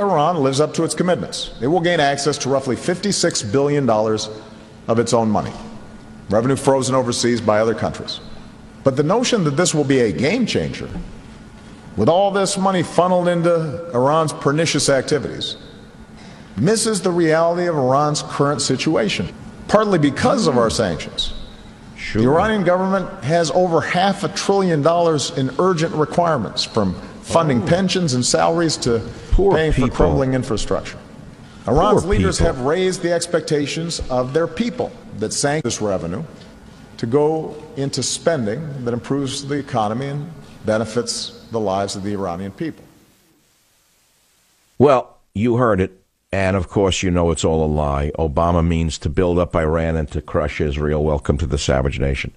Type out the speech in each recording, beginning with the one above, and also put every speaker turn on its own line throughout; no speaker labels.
Iran lives up to its commitments. It will gain access to roughly $56 billion of its own money, revenue frozen overseas by other countries. But the notion that this will be a game changer, with all this money funneled into Iran's pernicious activities, misses the reality of Iran's current situation, partly because of our sanctions. The Iranian government has over half a trillion dollars in urgent requirements, from funding pensions and salaries to
Poor
paying
people.
for crumbling infrastructure. Iran's
Poor
leaders
people.
have raised the expectations of their people that sank this revenue to go into spending that improves the economy and benefits the lives of the Iranian people.
Well, you heard it. And of course, you know it's all a lie. Obama means to build up Iran and to crush Israel. Welcome to the savage nation.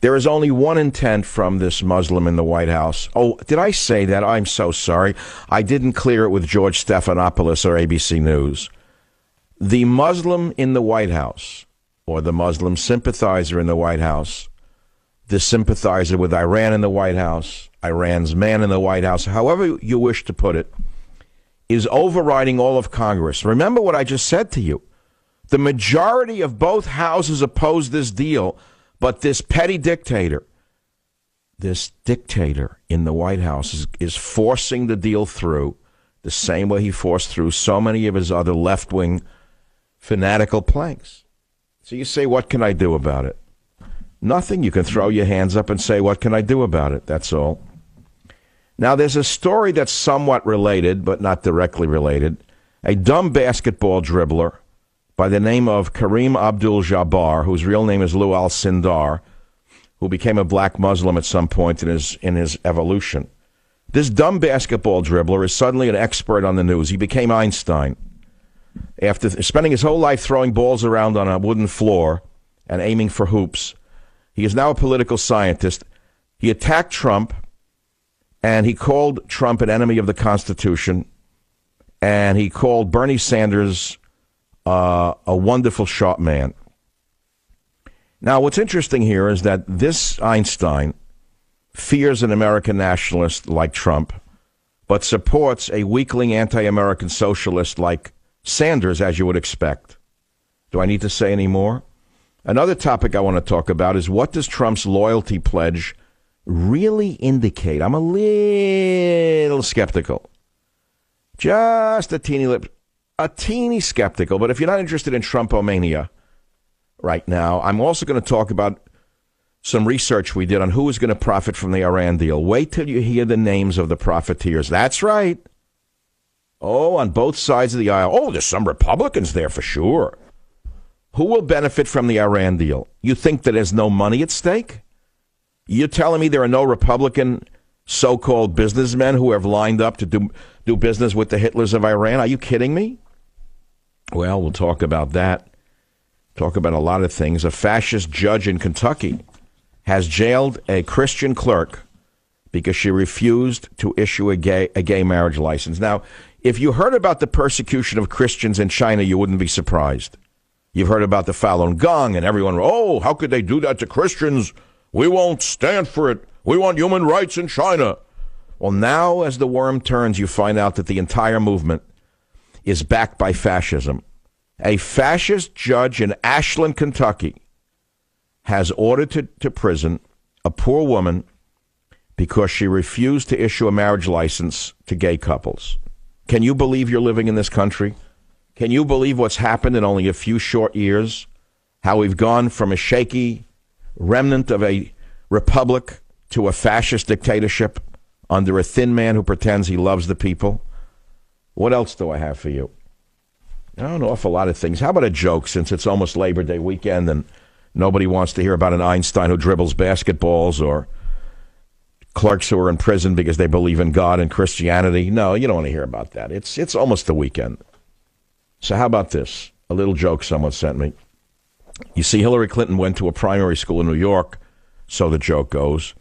There is only one intent from this Muslim in the White House. Oh, did I say that? I'm so sorry. I didn't clear it with George Stephanopoulos or ABC News. The Muslim in the White House, or the Muslim sympathizer in the White House, the sympathizer with Iran in the White House, Iran's man in the White House, however you wish to put it, is overriding all of Congress. Remember what I just said to you. The majority of both houses oppose this deal, but this petty dictator, this dictator in the White House is, is forcing the deal through the same way he forced through so many of his other left wing fanatical planks. So you say, what can I do about it? Nothing. You can throw your hands up and say, what can I do about it? That's all. Now, there's a story that's somewhat related, but not directly related. A dumb basketball dribbler by the name of Kareem Abdul Jabbar, whose real name is Lew Alcindor, who became a black Muslim at some point in his, in his evolution. This dumb basketball dribbler is suddenly an expert on the news. He became Einstein. After spending his whole life throwing balls around on a wooden floor and aiming for hoops, he is now a political scientist. He attacked Trump and he called Trump an enemy of the Constitution, and he called Bernie Sanders uh, a wonderful shot man. Now, what's interesting here is that this Einstein fears an American nationalist like Trump, but supports a weakling anti American socialist like Sanders, as you would expect. Do I need to say any more? Another topic I want to talk about is what does Trump's loyalty pledge really indicate? I'm a little skeptical. Just a teeny lip, a teeny skeptical. But if you're not interested in Trumpomania right now, I'm also going to talk about some research we did on who is going to profit from the Iran deal. Wait till you hear the names of the profiteers. That's right. Oh, on both sides of the aisle. Oh, there's some Republicans there for sure. Who will benefit from the Iran deal? You think that there's no money at stake? You're telling me there are no Republican so-called businessmen who have lined up to do do business with the Hitlers of Iran? Are you kidding me? Well, we'll talk about that. Talk about a lot of things. A fascist judge in Kentucky has jailed a Christian clerk because she refused to issue a gay a gay marriage license. Now, if you heard about the persecution of Christians in China, you wouldn't be surprised. You've heard about the Falun Gong and everyone, oh, how could they do that to Christians? We won't stand for it. We want human rights in China. Well, now as the worm turns, you find out that the entire movement is backed by fascism. A fascist judge in Ashland, Kentucky, has ordered to, to prison a poor woman because she refused to issue a marriage license to gay couples. Can you believe you're living in this country? Can you believe what's happened in only a few short years? How we've gone from a shaky remnant of a republic to a fascist dictatorship under a thin man who pretends he loves the people? What else do I have for you? An awful lot of things. How about a joke since it's almost Labor Day weekend and nobody wants to hear about an Einstein who dribbles basketballs or clerks who are in prison because they believe in God and Christianity? No, you don't want to hear about that. It's, it's almost the weekend. So, how about this? A little joke someone sent me. You see, Hillary Clinton went to a primary school in New York, so the joke goes,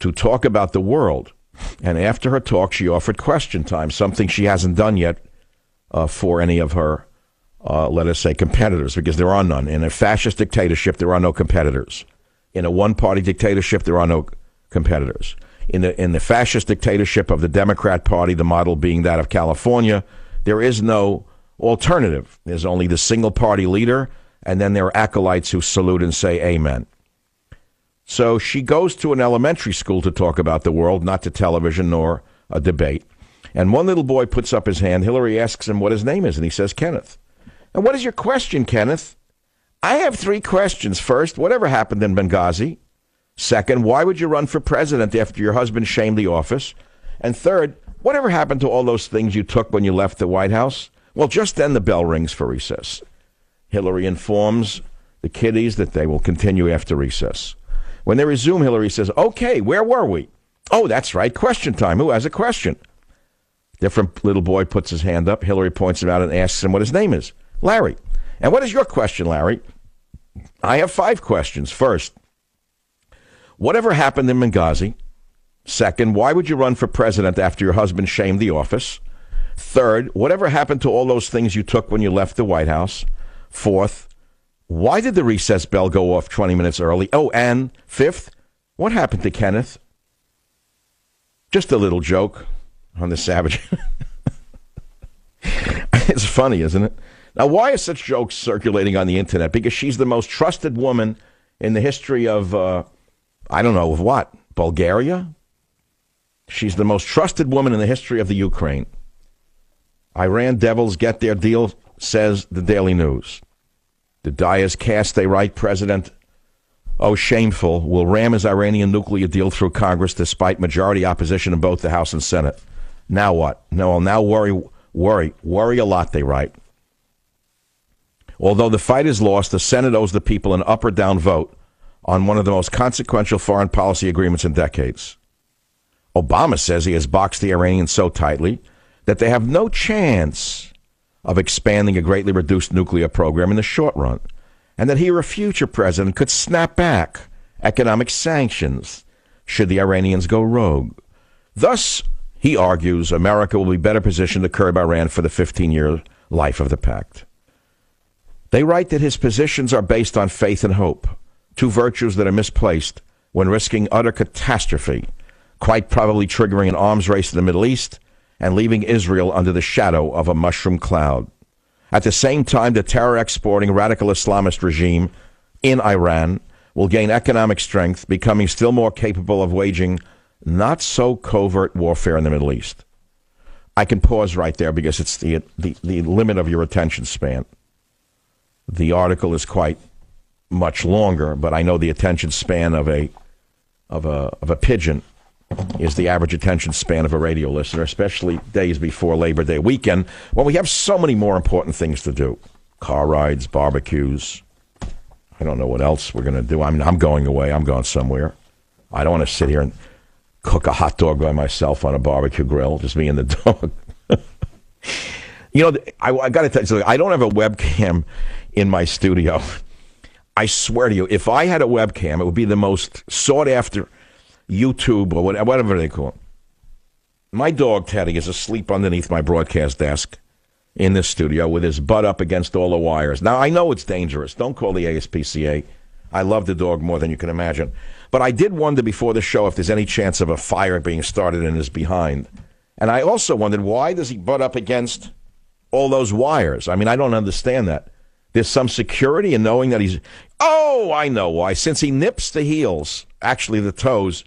to talk about the world. And after her talk, she offered question time, something she hasn't done yet uh, for any of her, uh, let us say, competitors, because there are none. In a fascist dictatorship, there are no competitors. In a one party dictatorship, there are no competitors. In the, in the fascist dictatorship of the Democrat Party, the model being that of California, there is no alternative. There's only the single party leader, and then there are acolytes who salute and say amen. So she goes to an elementary school to talk about the world, not to television nor a debate. And one little boy puts up his hand. Hillary asks him what his name is, and he says, Kenneth. And what is your question, Kenneth? I have three questions. First, whatever happened in Benghazi? Second, why would you run for president after your husband shamed the office? And third, whatever happened to all those things you took when you left the White House? Well, just then the bell rings for recess. Hillary informs the kiddies that they will continue after recess. When they resume, Hillary says, Okay, where were we? Oh, that's right, question time. Who has a question? Different little boy puts his hand up. Hillary points him out and asks him what his name is Larry. And what is your question, Larry? I have five questions. First, Whatever happened in Benghazi? Second, why would you run for president after your husband shamed the office? Third, whatever happened to all those things you took when you left the White House? Fourth, why did the recess bell go off 20 minutes early? Oh, and fifth, what happened to Kenneth? Just a little joke on the savage. it's funny, isn't it? Now, why are such jokes circulating on the internet? Because she's the most trusted woman in the history of. Uh, I don't know of what, Bulgaria? She's the most trusted woman in the history of the Ukraine. Iran devils get their deal, says the Daily News. The die is cast, they write, President, oh, shameful, will ram his Iranian nuclear deal through Congress despite majority opposition in both the House and Senate. Now what? No, now worry, worry, worry a lot, they write. Although the fight is lost, the Senate owes the people an up or down vote on one of the most consequential foreign policy agreements in decades. Obama says he has boxed the Iranians so tightly that they have no chance of expanding a greatly reduced nuclear program in the short run, and that he or a future president could snap back economic sanctions should the Iranians go rogue. Thus, he argues, America will be better positioned to curb Iran for the 15 year life of the pact. They write that his positions are based on faith and hope two virtues that are misplaced when risking utter catastrophe, quite probably triggering an arms race in the Middle East and leaving Israel under the shadow of a mushroom cloud. At the same time, the terror exporting radical Islamist regime in Iran will gain economic strength, becoming still more capable of waging not so covert warfare in the Middle East. I can pause right there because it's the, the, the limit of your attention span. The article is quite much longer, but I know the attention span of a of a of a pigeon is the average attention span of a radio listener, especially days before Labor Day weekend, when we have so many more important things to do: car rides, barbecues. I don't know what else we're going to do. I'm I'm going away. I'm going somewhere. I don't want to sit here and cook a hot dog by myself on a barbecue grill, just me and the dog. you know, I, I got to tell you, something. I don't have a webcam in my studio. I swear to you, if I had a webcam, it would be the most sought after YouTube or whatever they call it. My dog, Teddy, is asleep underneath my broadcast desk in this studio with his butt up against all the wires. Now, I know it's dangerous. Don't call the ASPCA. I love the dog more than you can imagine. But I did wonder before the show if there's any chance of a fire being started in his behind. And I also wondered why does he butt up against all those wires? I mean, I don't understand that. There's some security in knowing that he's. Oh, I know why. Since he nips the heels, actually the toes,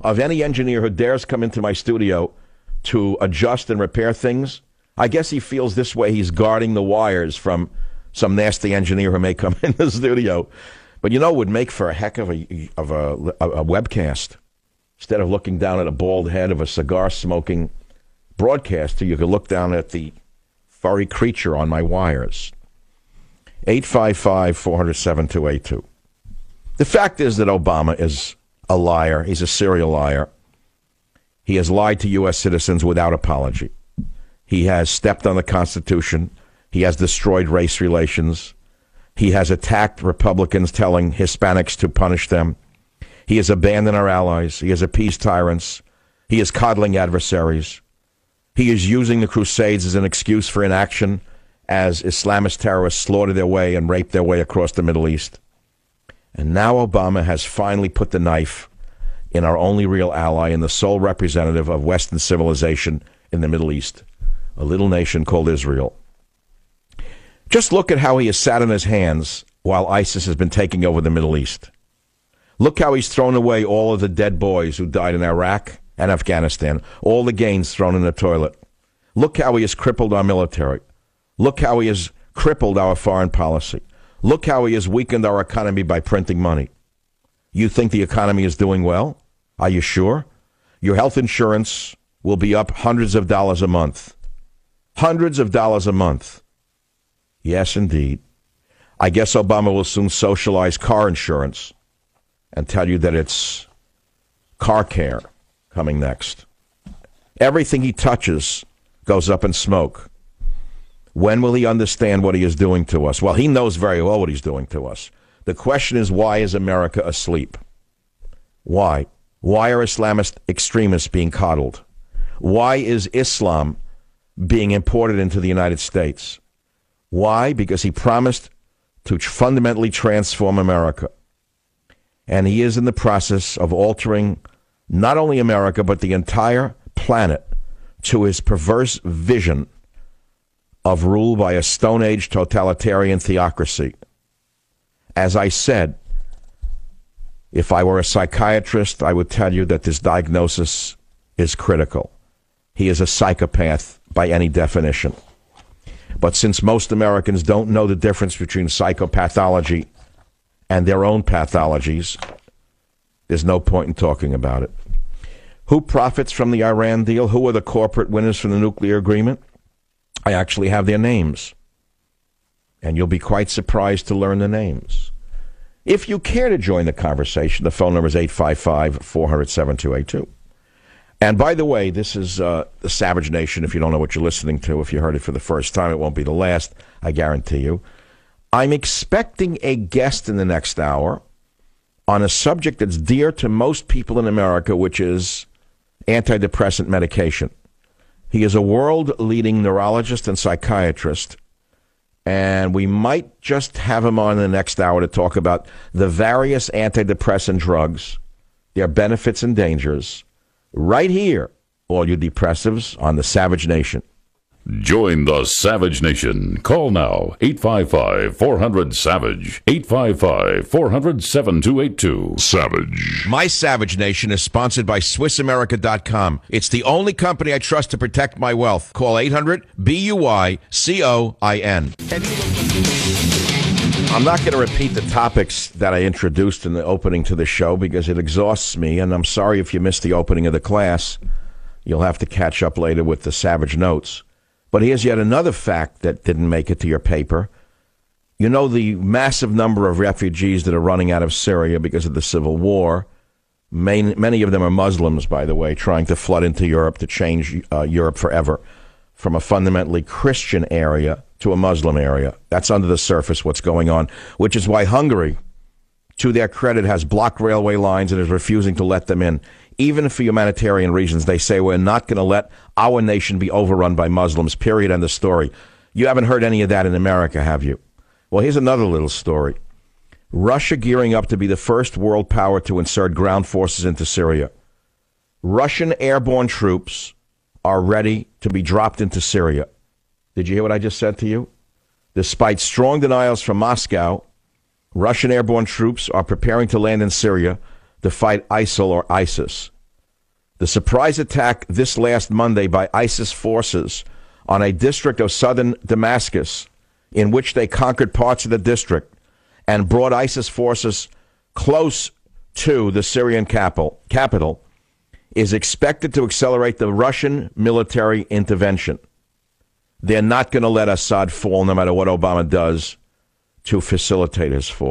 of any engineer who dares come into my studio to adjust and repair things, I guess he feels this way he's guarding the wires from some nasty engineer who may come in the studio. But you know, would make for a heck of a of a, a, webcast. Instead of looking down at a bald head of a cigar smoking broadcaster, you could look down at the furry creature on my wires. 855 407 282. The fact is that Obama is a liar. He's a serial liar. He has lied to U.S. citizens without apology. He has stepped on the Constitution He has destroyed race relations. He has attacked Republicans, telling Hispanics to punish them. He has abandoned our allies. He has appeased tyrants. He is coddling adversaries. He is using the Crusades as an excuse for inaction as Islamist terrorists slaughter their way and rape their way across the Middle East. And now Obama has finally put the knife in our only real ally and the sole representative of Western civilization in the Middle East, a little nation called Israel. Just look at how he has sat on his hands while ISIS has been taking over the Middle East. Look how he's thrown away all of the dead boys who died in Iraq and Afghanistan, all the gains thrown in the toilet. Look how he has crippled our military. Look how he has crippled our foreign policy. Look how he has weakened our economy by printing money. You think the economy is doing well? Are you sure? Your health insurance will be up hundreds of dollars a month. Hundreds of dollars a month. Yes, indeed. I guess Obama will soon socialize car insurance and tell you that it's car care coming next. Everything he touches goes up in smoke. When will he understand what he is doing to us? Well, he knows very well what he's doing to us. The question is, why is America asleep? Why? Why are Islamist extremists being coddled? Why is Islam being imported into the United States? Why? Because he promised to fundamentally transform America. And he is in the process of altering not only America, but the entire planet to his perverse vision of rule by a Stone Age totalitarian theocracy. As I said, if I were a psychiatrist, I would tell you that this diagnosis is critical. He is a psychopath by any definition. But since most Americans don't know the difference between psychopathology and their own pathologies, there's no point in talking about it. Who profits from the Iran deal? Who are the corporate winners from the nuclear agreement? I actually have their names. And you'll be quite surprised to learn the names. If you care to join the conversation, the phone number is 855 400 7282. And by the way, this is uh, the Savage Nation. If you don't know what you're listening to, if you heard it for the first time, it won't be the last, I guarantee you. I'm expecting a guest in the next hour on a subject that's dear to most people in America, which is antidepressant medication. He is a world leading neurologist and psychiatrist. And we might just have him on in the next hour to talk about the various antidepressant drugs, their benefits and dangers right here, all you depressives on the Savage Nation.
Join the Savage Nation. Call now 855 400 Savage. 855 400 7282. Savage.
My Savage Nation is sponsored by SwissAmerica.com. It's the only company I trust to protect my wealth. Call 800 B U I C O I N. I'm not going to repeat the topics that I introduced in the opening to the show because it exhausts me, and I'm sorry if you missed the opening of the class. You'll have to catch up later with the Savage Notes. But here's yet another fact that didn't make it to your paper. You know the massive number of refugees that are running out of Syria because of the civil war. Main, many of them are Muslims, by the way, trying to flood into Europe to change uh, Europe forever from a fundamentally Christian area to a Muslim area. That's under the surface what's going on, which is why Hungary, to their credit, has blocked railway lines and is refusing to let them in. Even for humanitarian reasons, they say we're not going to let our nation be overrun by Muslims, period, end of story. You haven't heard any of that in America, have you? Well, here's another little story. Russia gearing up to be the first world power to insert ground forces into Syria. Russian airborne troops are ready to be dropped into Syria. Did you hear what I just said to you? Despite strong denials from Moscow, Russian airborne troops are preparing to land in Syria to fight ISIL or ISIS. The surprise attack this last Monday by ISIS forces on a district of southern Damascus, in which they conquered parts of the district and brought ISIS forces close to the Syrian capital, capital is expected to accelerate the Russian military intervention. They're not going to let Assad fall no matter what Obama does to facilitate his fall.